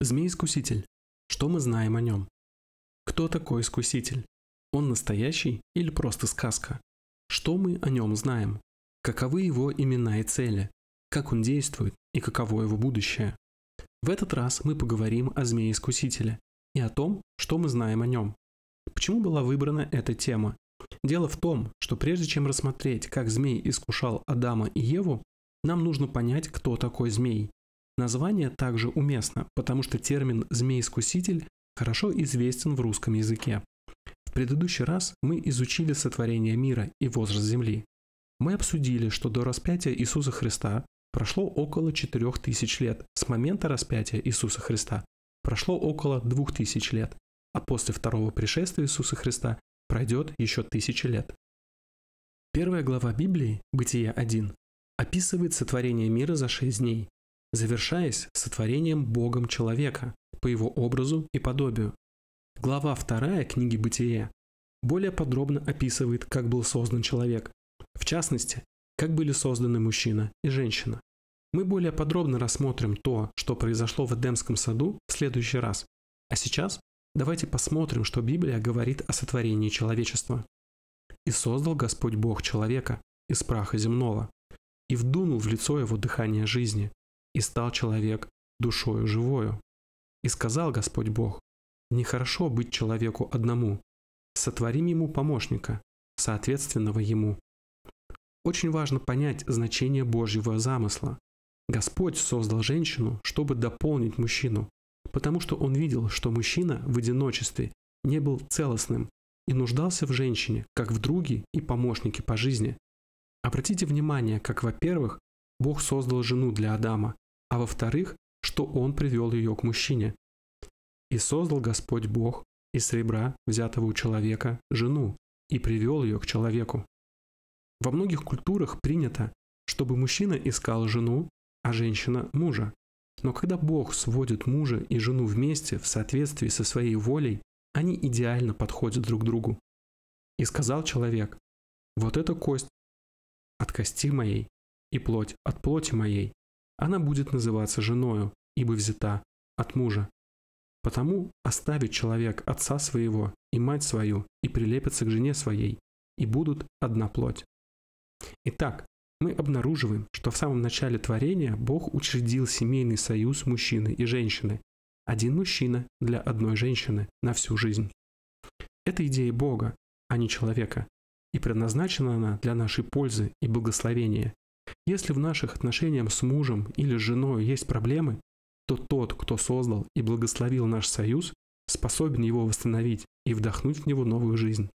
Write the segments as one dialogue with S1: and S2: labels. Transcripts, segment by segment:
S1: Змей-искуситель. Что мы знаем о нем? Кто такой искуситель? Он настоящий или просто сказка? Что мы о нем знаем? Каковы его имена и цели? Как он действует и каково его будущее? В этот раз мы поговорим о змее-искусителе и о том, что мы знаем о нем. Почему была выбрана эта тема? Дело в том, что прежде чем рассмотреть, как змей искушал Адама и Еву, нам нужно понять, кто такой змей. Название также уместно, потому что термин «змей-искуситель» хорошо известен в русском языке. В предыдущий раз мы изучили сотворение мира и возраст Земли. Мы обсудили, что до распятия Иисуса Христа прошло около 4000 лет, с момента распятия Иисуса Христа прошло около 2000 лет, а после второго пришествия Иисуса Христа пройдет еще тысячи лет. Первая глава Библии, Бытие 1, описывает сотворение мира за шесть дней, завершаясь сотворением Богом человека по его образу и подобию. Глава 2 книги Бытие более подробно описывает, как был создан человек, в частности, как были созданы мужчина и женщина. Мы более подробно рассмотрим то, что произошло в Эдемском саду в следующий раз. А сейчас давайте посмотрим, что Библия говорит о сотворении человечества. «И создал Господь Бог человека из праха земного, и вдунул в лицо его дыхание жизни, и стал человек душою живою. И сказал Господь Бог, нехорошо быть человеку одному, сотворим ему помощника, соответственного ему. Очень важно понять значение Божьего замысла. Господь создал женщину, чтобы дополнить мужчину, потому что он видел, что мужчина в одиночестве не был целостным и нуждался в женщине, как в друге и помощнике по жизни. Обратите внимание, как, во-первых, Бог создал жену для Адама, а во-вторых, что Он привел ее к мужчине. И создал Господь Бог из ребра, взятого у человека, жену, и привел ее к человеку. Во многих культурах принято, чтобы мужчина искал жену, а женщина – мужа. Но когда Бог сводит мужа и жену вместе в соответствии со своей волей, они идеально подходят друг другу. И сказал человек, вот эта кость от кости моей и плоть от плоти моей, она будет называться женою, ибо взята от мужа. Потому оставит человек отца своего и мать свою и прилепится к жене своей, и будут одна плоть. Итак, мы обнаруживаем, что в самом начале творения Бог учредил семейный союз мужчины и женщины. Один мужчина для одной женщины на всю жизнь. Это идея Бога, а не человека. И предназначена она для нашей пользы и благословения. Если в наших отношениях с мужем или с женой есть проблемы, то тот, кто создал и благословил наш союз, способен его восстановить и вдохнуть в него новую жизнь.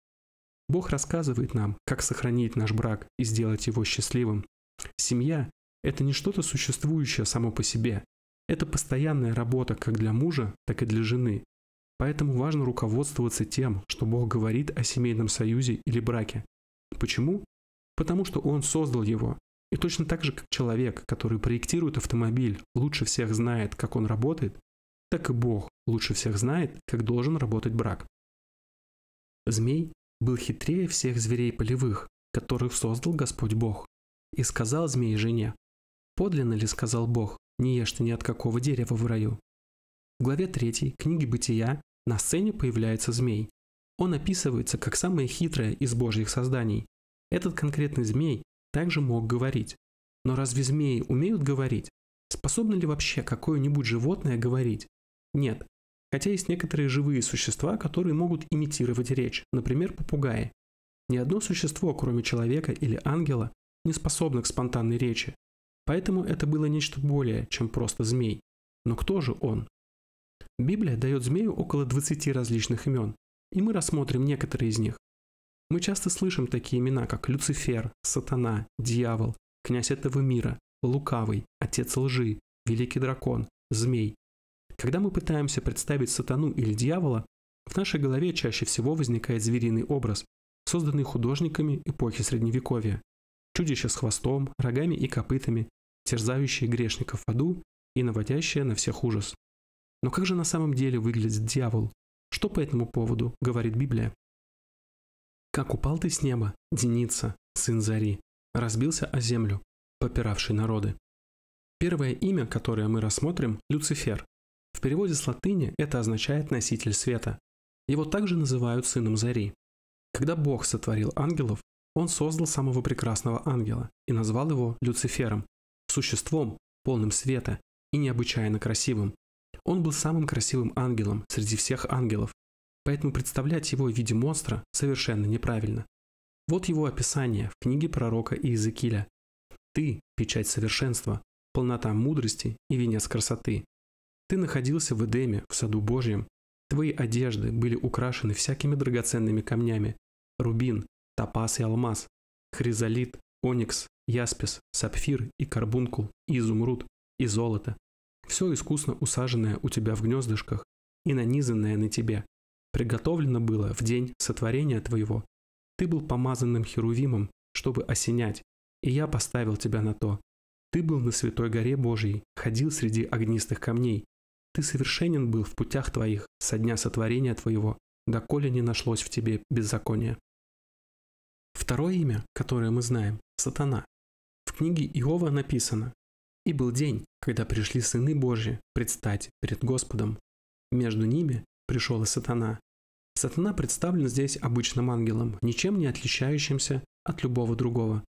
S1: Бог рассказывает нам, как сохранить наш брак и сделать его счастливым. Семья – это не что-то существующее само по себе. Это постоянная работа как для мужа, так и для жены. Поэтому важно руководствоваться тем, что Бог говорит о семейном союзе или браке. Почему? Потому что Он создал его. И точно так же, как человек, который проектирует автомобиль, лучше всех знает, как он работает, так и Бог лучше всех знает, как должен работать брак. Змей был хитрее всех зверей полевых, которых создал Господь Бог. И сказал змей жене, «Подлинно ли, сказал Бог, не ешь ты ни от какого дерева в раю?» В главе 3 книги Бытия на сцене появляется змей. Он описывается как самое хитрое из божьих созданий. Этот конкретный змей также мог говорить. Но разве змеи умеют говорить? Способно ли вообще какое-нибудь животное говорить? Нет, Хотя есть некоторые живые существа, которые могут имитировать речь, например, попугаи. Ни одно существо, кроме человека или ангела, не способно к спонтанной речи. Поэтому это было нечто более, чем просто змей. Но кто же он? Библия дает змею около 20 различных имен, и мы рассмотрим некоторые из них. Мы часто слышим такие имена, как Люцифер, Сатана, Дьявол, Князь этого мира, Лукавый, Отец лжи, Великий дракон, Змей когда мы пытаемся представить сатану или дьявола, в нашей голове чаще всего возникает звериный образ, созданный художниками эпохи Средневековья. Чудище с хвостом, рогами и копытами, терзающее грешников в аду и наводящее на всех ужас. Но как же на самом деле выглядит дьявол? Что по этому поводу говорит Библия? Как упал ты с неба, Деница, сын Зари, разбился о землю, попиравший народы. Первое имя, которое мы рассмотрим – Люцифер, В переводе с латыни это означает «носитель света». Его также называют сыном зари. Когда Бог сотворил ангелов, он создал самого прекрасного ангела и назвал его Люцифером, существом, полным света и необычайно красивым. Он был самым красивым ангелом среди всех ангелов, поэтому представлять его в виде монстра совершенно неправильно. Вот его описание в книге пророка Иезекииля. «Ты – печать совершенства, полнота мудрости и венец красоты. Ты находился в Эдеме, в саду Божьем. Твои одежды были украшены всякими драгоценными камнями – рубин, топаз и алмаз, хризолит, оникс, яспис, сапфир и карбункул, и изумруд, и золото. Все искусно усаженное у тебя в гнездышках и нанизанное на тебе. Приготовлено было в день сотворения твоего. Ты был помазанным херувимом, чтобы осенять, и я поставил тебя на то. Ты был на святой горе Божьей, ходил среди огнистых камней. Ты совершенен был в путях твоих со дня сотворения твоего, доколе не нашлось в тебе беззакония. Второе имя, которое мы знаем – Сатана. В книге Иова написано «И был день, когда пришли сыны Божьи предстать перед Господом. Между ними пришел и Сатана. Сатана представлен здесь обычным ангелом, ничем не отличающимся от любого другого.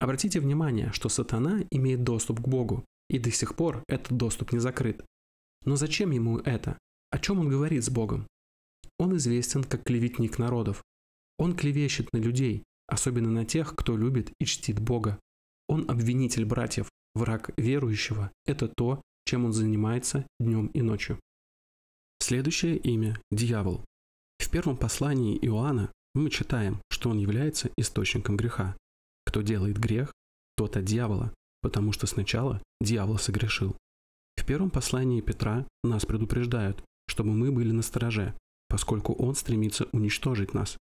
S1: Обратите внимание, что Сатана имеет доступ к Богу, и до сих пор этот доступ не закрыт. Но зачем ему это? О чем он говорит с Богом? Он известен как клеветник народов. Он клевещет на людей, особенно на тех, кто любит и чтит Бога. Он обвинитель братьев, враг верующего – это то, чем он занимается днем и ночью. Следующее имя – дьявол. В первом послании Иоанна мы читаем, что он является источником греха. Кто делает грех, тот от дьявола, потому что сначала дьявол согрешил. В первом послании Петра нас предупреждают, чтобы мы были настороже, поскольку он стремится уничтожить нас.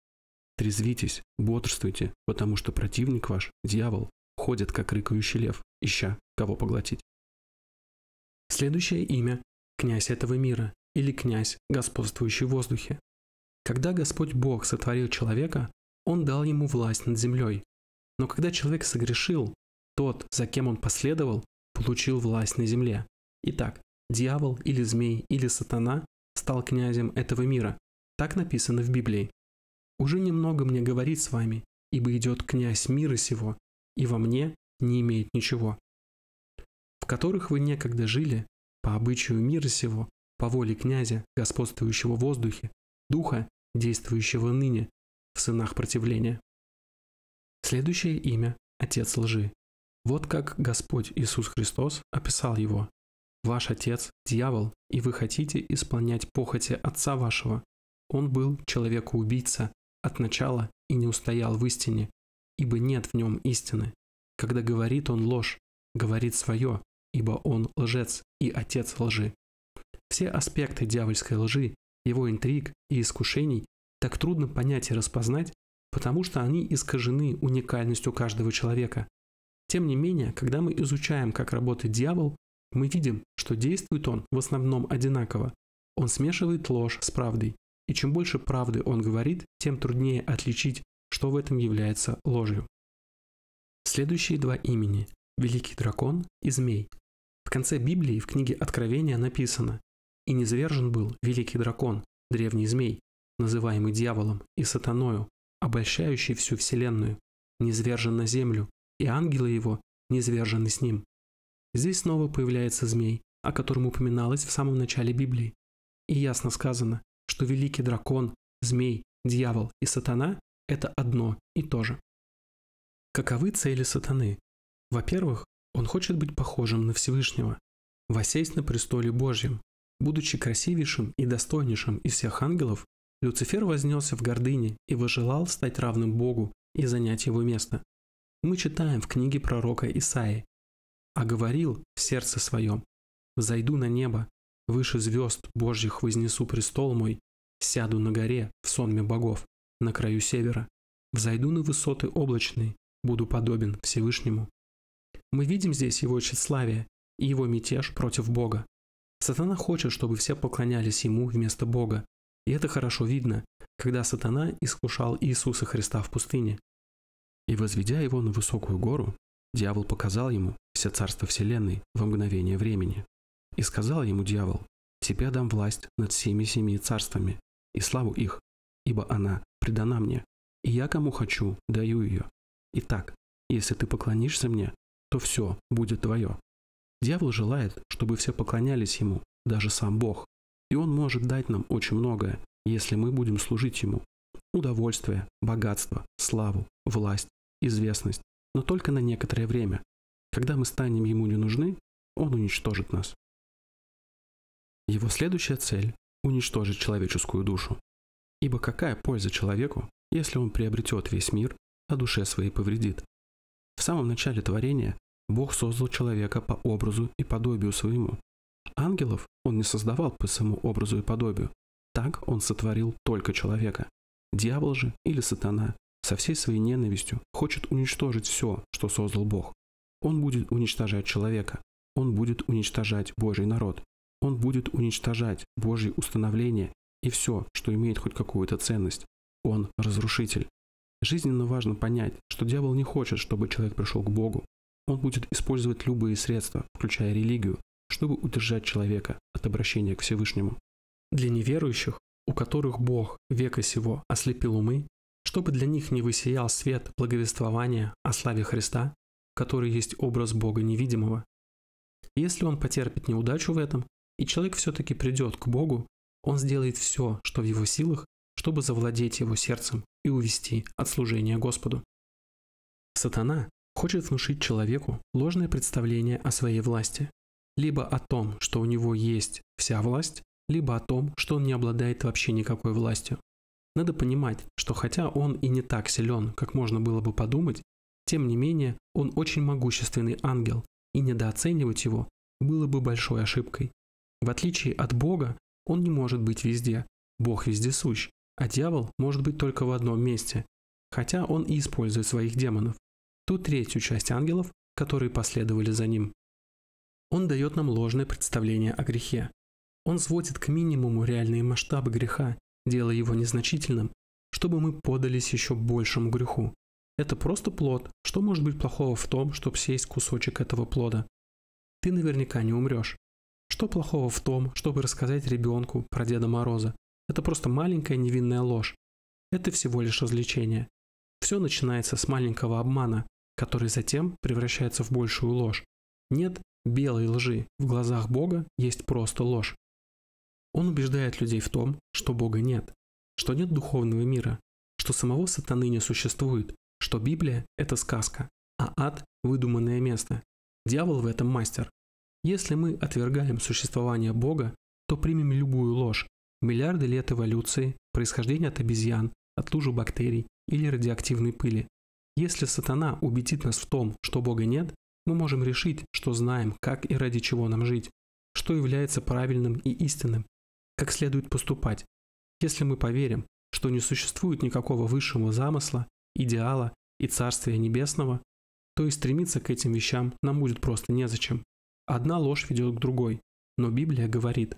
S1: Трезвитесь, бодрствуйте, потому что противник ваш, дьявол, ходит как рыкающий лев, ища кого поглотить. Следующее имя – князь этого мира или князь, господствующий в воздухе. Когда Господь Бог сотворил человека, Он дал ему власть над землей. Но когда человек согрешил, тот, за кем он последовал, получил власть на земле. Итак, дьявол или змей или сатана стал князем этого мира. Так написано в Библии. Уже немного мне говорить с вами, ибо идет князь мира сего, и во мне не имеет ничего. В которых вы некогда жили, по обычаю мира сего, по воле князя, господствующего в воздухе, духа, действующего ныне, в сынах противления. Следующее имя – Отец лжи. Вот как Господь Иисус Христос описал его. «Ваш отец – дьявол, и вы хотите исполнять похоти отца вашего. Он был человекоубийца, от начала и не устоял в истине, ибо нет в нем истины. Когда говорит он ложь, говорит свое, ибо он лжец и отец лжи. Все аспекты дьявольской лжи, его интриг и искушений так трудно понять и распознать, потому что они искажены уникальностью каждого человека. Тем не менее, когда мы изучаем, как работает дьявол, мы видим, что действует он в основном одинаково. Он смешивает ложь с правдой, и чем больше правды он говорит, тем труднее отличить, что в этом является ложью. Следующие два имени – Великий Дракон и Змей. В конце Библии в книге Откровения написано «И низвержен был Великий Дракон, древний змей, называемый дьяволом и сатаною, обольщающий всю вселенную, низвержен на землю, и ангелы его низвержены с ним». Здесь снова появляется змей, о котором упоминалось в самом начале Библии. И ясно сказано, что великий дракон, змей, дьявол и сатана – это одно и то же. Каковы цели сатаны? Во-первых, он хочет быть похожим на Всевышнего, восесть на престоле Божьем. Будучи красивейшим и достойнейшим из всех ангелов, Люцифер вознесся в гордыне и выжелал стать равным Богу и занять его место. Мы читаем в книге пророка Исаи. «А говорил в сердце своем, взойду на небо, Выше звезд Божьих вознесу престол мой, сяду на горе в сонме богов, на краю севера, взойду на высоты облачные, буду подобен Всевышнему. Мы видим здесь его тщеславие и его мятеж против Бога. Сатана хочет, чтобы все поклонялись ему вместо Бога, и это хорошо видно, когда сатана искушал Иисуса Христа в пустыне. И возведя его на высокую гору, дьявол показал ему все царство вселенной во мгновение времени. И сказал ему дьявол, Тебе дам власть над всеми семи царствами и славу их, ибо она предана мне, и я кому хочу, даю ее. Итак, если ты поклонишься мне, то все будет твое. Дьявол желает, чтобы все поклонялись ему, даже сам Бог. И он может дать нам очень многое, если мы будем служить ему. Удовольствие, богатство, славу, власть, известность, но только на некоторое время. Когда мы станем ему не нужны, он уничтожит нас. Его следующая цель – уничтожить человеческую душу. Ибо какая польза человеку, если он приобретет весь мир, а душе своей повредит? В самом начале творения Бог создал человека по образу и подобию своему. Ангелов он не создавал по своему образу и подобию. Так он сотворил только человека. Дьявол же или сатана со всей своей ненавистью хочет уничтожить все, что создал Бог. Он будет уничтожать человека. Он будет уничтожать Божий народ. Он будет уничтожать Божьи установления и все, что имеет хоть какую-то ценность. Он разрушитель. Жизненно важно понять, что дьявол не хочет, чтобы человек пришел к Богу. Он будет использовать любые средства, включая религию, чтобы удержать человека от обращения к Всевышнему. Для неверующих, у которых Бог века сего ослепил умы, чтобы для них не высиял свет благовествования о славе Христа, который есть образ Бога невидимого. Если он потерпит неудачу в этом, и человек все-таки придет к Богу, он сделает все, что в его силах, чтобы завладеть его сердцем и увести от служения Господу. Сатана хочет внушить человеку ложное представление о своей власти, либо о том, что у него есть вся власть, либо о том, что он не обладает вообще никакой властью. Надо понимать, что хотя он и не так силен, как можно было бы подумать, тем не менее он очень могущественный ангел, и недооценивать его было бы большой ошибкой. В отличие от Бога, он не может быть везде, Бог везде сущ, а дьявол может быть только в одном месте, хотя он и использует своих демонов ту третью часть ангелов, которые последовали за ним. Он дает нам ложное представление о грехе. Он сводит к минимуму реальные масштабы греха, делая его незначительным, чтобы мы подались еще большему греху. Это просто плод. Что может быть плохого в том, чтобы съесть кусочек этого плода? Ты наверняка не умрешь. Что плохого в том, чтобы рассказать ребенку про Деда Мороза? Это просто маленькая невинная ложь. Это всего лишь развлечение. Все начинается с маленького обмана, который затем превращается в большую ложь. Нет белой лжи, в глазах Бога есть просто ложь. Он убеждает людей в том, что Бога нет, что нет духовного мира, что самого сатаны не существует, что Библия – это сказка, а ад – выдуманное место. Дьявол в этом мастер. Если мы отвергаем существование Бога, то примем любую ложь. Миллиарды лет эволюции, происхождение от обезьян, от лужи бактерий или радиоактивной пыли. Если сатана убедит нас в том, что Бога нет, мы можем решить, что знаем, как и ради чего нам жить, что является правильным и истинным, как следует поступать. Если мы поверим, что не существует никакого высшего замысла, идеала и царствия небесного, то и стремиться к этим вещам нам будет просто незачем. Одна ложь ведет к другой, но Библия говорит,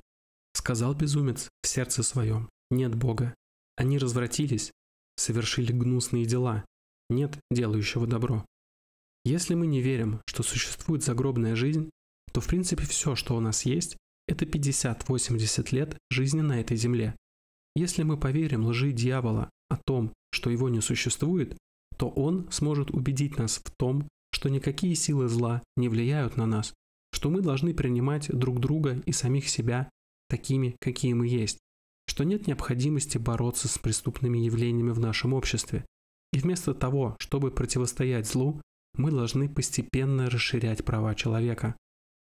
S1: сказал безумец в сердце своем, нет Бога. Они развратились, совершили гнусные дела, нет делающего добро. Если мы не верим, что существует загробная жизнь, то в принципе все, что у нас есть, это 50-80 лет жизни на этой земле. Если мы поверим лжи дьявола о том, что его не существует, то он сможет убедить нас в том, что никакие силы зла не влияют на нас, что мы должны принимать друг друга и самих себя такими, какие мы есть, что нет необходимости бороться с преступными явлениями в нашем обществе, и вместо того, чтобы противостоять злу, мы должны постепенно расширять права человека,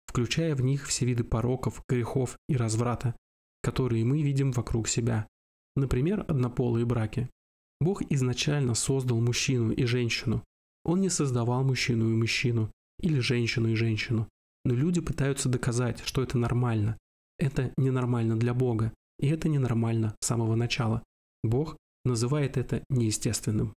S1: включая в них все виды пороков, грехов и разврата, которые мы видим вокруг себя. Например, однополые браки. Бог изначально создал мужчину и женщину. Он не создавал мужчину и мужчину, или женщину и женщину. Но люди пытаются доказать, что это нормально. Это ненормально для Бога, и это ненормально с самого начала. Бог называет это неестественным.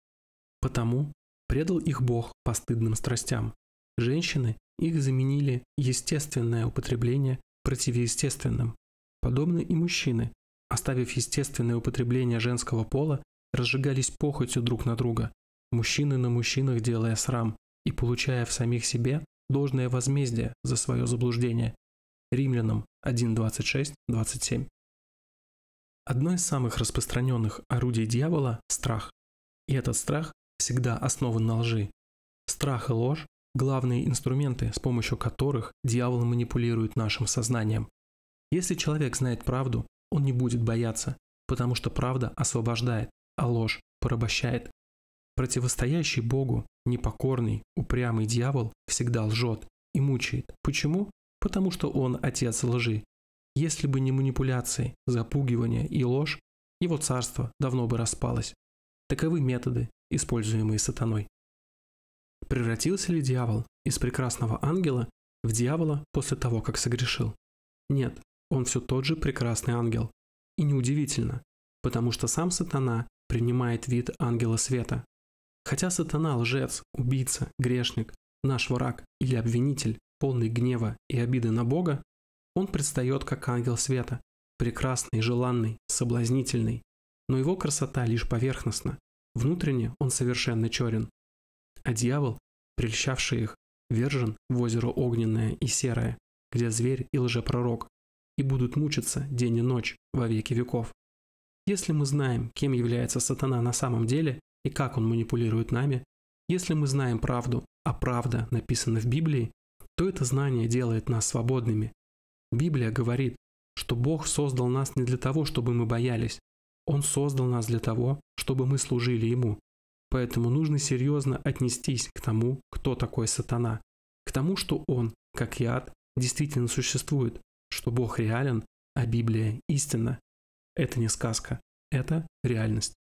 S1: Потому предал их Бог постыдным страстям. Женщины их заменили естественное употребление противоестественным. Подобно и мужчины, оставив естественное употребление женского пола, разжигались похотью друг на друга, мужчины на мужчинах делая срам и получая в самих себе должное возмездие за свое заблуждение. Римлянам 1, 26, 27. Одно из самых распространенных орудий дьявола – страх. И этот страх всегда основан на лжи. Страх и ложь – главные инструменты, с помощью которых дьявол манипулирует нашим сознанием. Если человек знает правду, он не будет бояться, потому что правда освобождает, а ложь порабощает. Противостоящий Богу, непокорный, упрямый дьявол всегда лжет и мучает. Почему? Потому что он отец лжи, если бы не манипуляции, запугивание и ложь, его царство давно бы распалось. Таковы методы, используемые сатаной. Превратился ли дьявол из прекрасного ангела в дьявола после того, как согрешил? Нет, он все тот же прекрасный ангел. И неудивительно, потому что сам сатана принимает вид ангела света. Хотя сатана лжец, убийца, грешник, наш враг или обвинитель, полный гнева и обиды на Бога, он предстает как ангел света, прекрасный, желанный, соблазнительный, но его красота лишь поверхностна, внутренне он совершенно черен. А дьявол, прельщавший их, вержен в озеро огненное и серое, где зверь и лжепророк, и будут мучиться день и ночь во веки веков. Если мы знаем, кем является сатана на самом деле и как он манипулирует нами, если мы знаем правду, а правда написана в Библии, то это знание делает нас свободными, Библия говорит, что Бог создал нас не для того, чтобы мы боялись. Он создал нас для того, чтобы мы служили Ему. Поэтому нужно серьезно отнестись к тому, кто такой сатана, к тому, что он, как яд, действительно существует, что Бог реален, а Библия истинна. Это не сказка, это реальность.